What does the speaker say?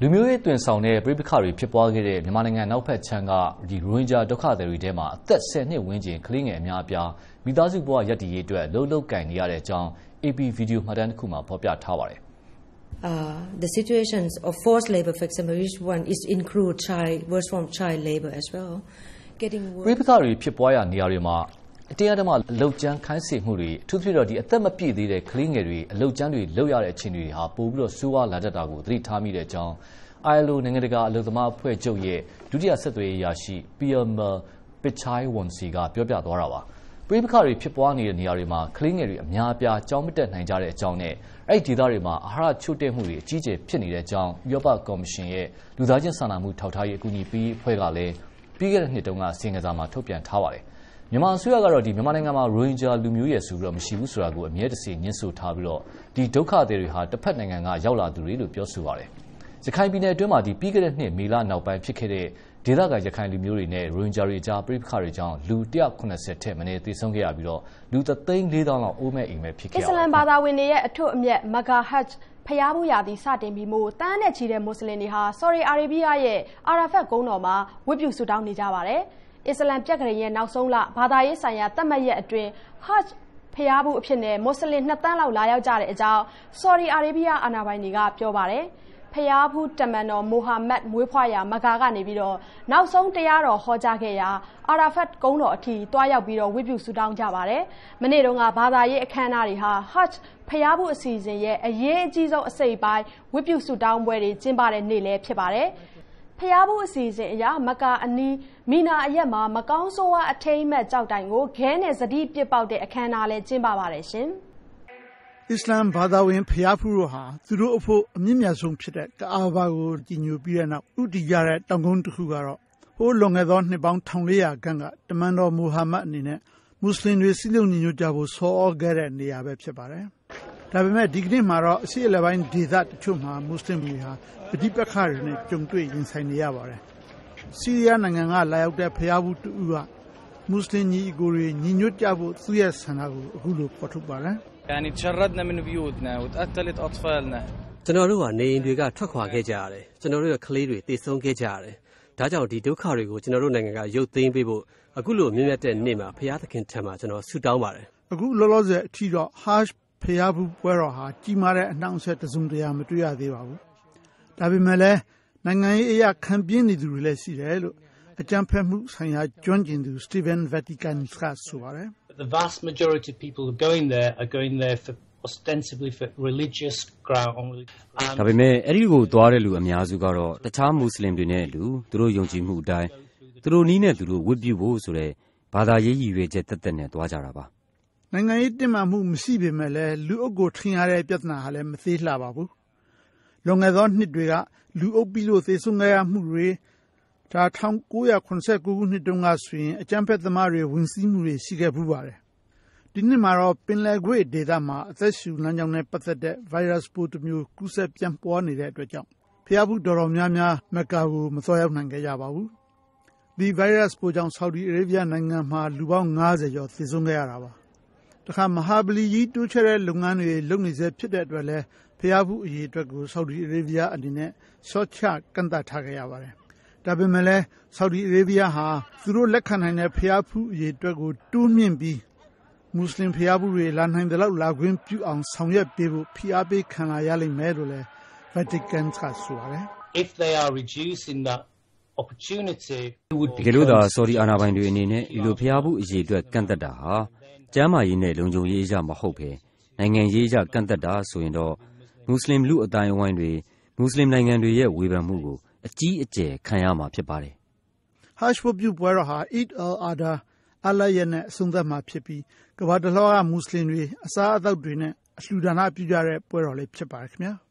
လူမျိုးရေးတွင်ဆောင်တဲ့ပြည်ပခါတွေဖြစ်ပွားခဲ့တဲ့မြန်မာနိုင်ငံနောက်ဖက်ခြမ်းကဒီရိုဟင်ဂျာဒုက္ခသည်တွေထဲမှာအသက်10နှစ်ဝန်းကျင်ကလေးငယ်အများအပြားမိသားစုဘဝရည်တည်ရေးအတွက်လှုပ်လှုပ်ကင်နေရတဲ့အကြောင်း AP ဗီဒီယိုမှတ်တမ်းတစ်ခုမှာဖော်ပြထားပါတယ် Uh, the situations of forced labor, for example, which one is include child, worse from child labor as well. Getting ပြည် worse. ပခါတွေဖြစ်ပွားရနေရာတွေမှာ အတင်းအဓမ္မလှုပ်ကြမ်းခိုင်းစေမှုတွေအထူးသဖြင့်တော့ဒီအသက်မပြည့်သေးတဲ့ကလေးငယ်တွေအလှုပ်ကြမ်းတွေလှုပ်ရတဲ့အခြေအနေတွေဟာပိုပြီးတော့ဆိုးဝါးလာတတ်တာကိုသတိထားမိတဲ့အကြောင်း ILO နိုင်ငံတကာအလုပ်သမားအဖွဲ့ချုပ်ရဲ့ဒုတိယဆက်သွယ်ရေးအရာရှိ Pierre Pichai Wonsi ကပြောပြသွားတာပါပြည်ပခါတွေဖြစ်ပွားနေတဲ့နေရာတွေမှာကလေးငယ်တွေအများအပြားကြောင်းမတက်နိုင်ကြတဲ့အကြောင်းနဲ့အဲ့ဒီဒေသတွေမှာအာဟာရချို့တဲ့မှုတွေအကြီးအကျယ်ဖြစ်နေတဲ့အကြောင်းဥရောပကော်မရှင်ရဲ့လူသားချင်းစာနာမှုထောက်ထားရေးအကူအညီပေးအဖွဲ့ကလည်းပြီးခဲ့တဲ့နှစ်တုန်းကစီရင်ကစားမှာထုတ်ပြန်ထားပါတယ် မြန်မာအစိုးရကတော့ဒီမြန်မာနိုင်ငံမှာရိုဟင်ဂျာလူမျိုးရဲ့ဆိုပြီးတော့မရှိဘူးဆိုတာကိုအမြဲတစေညှင်းဆိုထားပြီးတော့ဒီဒုက္ခသည်တွေဟာတစ်ဖက်နိုင်ငံကရောက်လာသူတွေလို့ပြောဆိုပါတယ်ရခိုင်ပြည်နယ်အတွင်းမှာဒီပြီးခဲ့တဲ့နှစ်မေလနောက်ပိုင်းဖြစ်ခဲ့တဲ့ဒေသခံရခိုင်လူမျိုးတွေနဲ့ရိုဟင်ဂျာတွေကြားပြည်ပခါတွေကြောင့်လူ190ထက်မနည်းသေဆုံးခဲ့ရပြီးတော့လူ3သိန်း4000လောက်အိုးမဲ့အိမ်မဲ့ဖြစ်ခဲ့အရစ္စလမ်ပါဘာတယ်သာဝင်တွေရဲ့အထွတ်အမြတ်မဂါဟတ်ဖျားဘူးရာသီစတင်ပြီးမို့တန်းနဲ့ချီတဲ့မွတ်စလင်တွေဟာဆော်ဒီအာရေဗျရဲ့အာရာဖတ်ကုန်းတော်မှာဝတ်ပြုဆုတောင်းနေကြပါတယ်။ အစ္စလမ်ပြက်ကလေးရဲ့နောက်ဆုံးလဘာသာရေးဆိုင်ရာတတ်မှတ်ရက်အတွင်းဟတ်ဖျားဘူးအဖြစ်နဲ့မွတ်စလင်2တန်းလောက်လာရောက်ကြတဲ့အကြောင်းဆော်ဒီအာရေဗျအာဏာပိုင်တွေကပြောပါတယ်။ဖျားဘူးတမန်တော်မိုဟာမက်မွေးဖွားရာမဂါကနေပြီးတော့နောက်ဆုံးတရားတော်ဟောကြားခဲ့ရာအာရာဖတ်ကုန်းတော်အထိတွားရောက်ပြီးတော့ဝတ်ပြုဆုတောင်းကြပါတယ်။မနေ့တုန်းကဘာသာရေးအခမ်းအနားတွေဟာ Hajj ဖျားဘူးအစီအစဉ်ရဲ့အရေးအကြီးဆုံးအစိတ်အပိုင်းဝတ်ပြုဆုတောင်းပွဲတွေကျင်းပတဲ့နေ့လည်းဖြစ်ပါတယ်။ ဖျားဘူးအစီအစဉ်အရမက္ကာအနီးမီနာအရက်မှာမကောင်းဆိုးဝါးအထိမ့်မဲ့ကြောက်တိုင်ကိုခဲနဲ့စတိပစ်ပေါက်တဲ့အခမ်းအနားလည်းကျင်းပပါတယ်ရှင်။အစ္စလမ်ဘာသာဝင်ဖျားဖူးတို့ဟာသူတို့အဖို့အမြင့်မြတ်ဆုံးဖြစ်တဲ့ကာအာဘာကိုကြည်ညိုပြီးတဲ့နောက်ဥတီကြတဲ့တောင်ကုန်းတစ်ခုကတော့ဟိုးလွန်ခဲ့သောနှစ်ပေါင်း1400ခန့်ကတမန်တော်မူဟာမက်အနေနဲ့မွတ်စလင်တွေစီးလုံးညီညွတ်ကြဖို့ဆော်ဩခဲ့တဲ့နေရာပဲဖြစ်ပါတယ်။ ဒါပေမဲ့ဒီကနေ့မှာတော့အစီအလယ်ပိုင်းဒေသတချို့မှာမွတ်စလင်တွေဟာပဋိပက္ခတွေနဲ့ကြုံတွေ့ရင်ဆိုင်နေရပါတယ်။ဆီးရီးယားနိုင်ငံကလာရောက်တဲ့ဖျားဖူးတူကမွတ်စလင်ညီအကိုတွေညီညွတ်ကြဖို့သူ့ရဲ့ဆန္ဒကိုအခုလိုပေါ်ထုတ်ပါတယ်။ يعني تشردنا من بيوتنا وتقتلت أطفالنا ကျွန်တော်တို့ကနေအိမ်တွေကထွက်ခွာခဲ့ကြရတယ်ကျွန်တော်တို့ရဲ့ကလေးတွေတည်ဆုံးခဲ့ကြရတယ်ဒါကြောင့်ဒီဒုက္ခတွေကိုကျွန်တော်တို့နိုင်ငံကရုပ်သိမ်းပေးဖို့အခုလိုမြင့်မြတ်တဲ့နေ့မှာဘုရားသခင်ထံမှာကျွန်တော်ဆုတောင်းပါတယ် အခုလောလောဆယ်အထိတော့ hash ဖျားဘူးပွဲတော်ဟာ ကြီးမားတဲ့အနှောင့်အယှက် တစ်စုံတရာ မတွေ့ရသေးပါဘူး။ဒါပေမဲ့လည်းနိုင်ငံရေးအရာခံပြင်းနေသူတွေလည်း ရှိတယ်လို့ အကြံဖက်မှုဆိုင်ရာ ကျွမ်းကျင်သူ Steven Vatican က ဆိုပါတယ် But the vast majority of people who are going there are going there for ostensibly for religious ground. on religious ground. ဒါပေမဲ့ အဲ့ဒီကိုသွားတဲ့လူ အများစုကတော့ တခြားမွတ်စလင်တွေနဲ့အတူ သူတို့ယုံကြည်မှုအတိုင်း သူတို့နီးနဲ့သူတို့ ဝတ်ပြုဖို့ဆိုတဲ့ ဘာသာရေးရည်ရွယ်ချက်တက်တက်နဲ့ သွားကြတာပါ။ နိုင်ငံရေးတင်မာမှု မရှိပေမဲ့လည်း လူအုပ်ကိုထင်ရတဲ့ ပြဿနာဟာလည်း မသေးလှပါဘူး။လွန်ခဲ့သောနှစ်တွေက လူအုပ်ပြီးလို့ သေဆုံးခဲ့ရမှုတွေဒါ1989ခုနှစ်တုန်းကဆိုရင် အကြမ်းဖက်သမားတွေ ဝင်စီးမှုတွေ ရှိခဲ့ဘူးပါတယ်။ဒီနှစ်မှာတော့ ပင်လယ်ကွေ့ဒေသမှာ အသက်ရှူလမ်းကြောင်းနဲ့ ပတ်သက်တဲ့ virus ပိုးတစ်မျိုး ကူးစက်ပြန့်ပွားနေတဲ့အတွက်ကြောင့်ဖျားဘူးတော်တော်များများ မက္ကာကို မသွားရောက်နိုင်ခဲ့ကြပါဘူး။ဒီ virus ပိုးကြောင့် ဆော်ဒီအာရေဗျနိုင်ငံမှာ လူပေါင်း90ကျော် သေဆုံးခဲ့ရတာပါ။ တခါ မဟာဗလီကြီး တိုးချဲ့တဲ့လုပ်ငန်းတွေ လုပ်နေစေဖြစ်တဲ့အတွက်လည်းဖျားဘူးအရေးအတွက်ကိုဆော်ဒီအာရေဗျအနေနဲ့ရှော့ချ ကန့်သတ်ထားခဲ့ရပါတယ်။ဒါပေမဲ့လည်းဆော်ဒီအာရေဗျဟာ သူတို့လက်ခံနိုင်တဲ့ဖျားဖူးအရေးအတွက်ကို တိုးမြင့်ပြီးမွတ်စလင်ဖျားဘူးတွေ လာနိုင်တဲ့လောက် လာခွင့်ပြုအောင် ဆောင်ရွက်ပေးဖို့ ဖိအားပေးခံလာရလိမ့်မယ်လို့လည်း Vatican က ဆိုပါတယ် If they are reducing that opportunity, it would တကယ်လို့သာ ဆော်ဒီအာဏာပိုင်တွေအနေနဲ့ ဒီလိုဖျားမှုအရေးအတွက် ကန့်သက်တာဟာ ကျမ်းမာရေးနဲ့ လုံခြုံရေးအရမဟုတ်ဘဲ နိုင်ငံရေးအရ ကန့်သက်တာဆိုရင်တော့ မွတ်စလင် လူအတိုင်းအဝိုင်းတွေ မွတ်စလင်နိုင်ငံတွေရဲ့ ဝေဖန်မှုကို အကြီးအကျယ် ခံရမှာဖြစ်ပါတယ် Hash ဖို့ပြုပွဲတော်ဟာ Eid al-Adha အလ္လာဟ်ရဲ့နဲ့ အဆုံးသတ်မှာဖြစ်ပြီး ကမ္ဘာတစ်လွှားက မွတ်စလင်တွေ အစားအသောက်တွေနဲ့ အလှူဒါနပြုကြတဲ့ ပွဲတော်လေးဖြစ်ပါတယ်ခင်ဗျာ။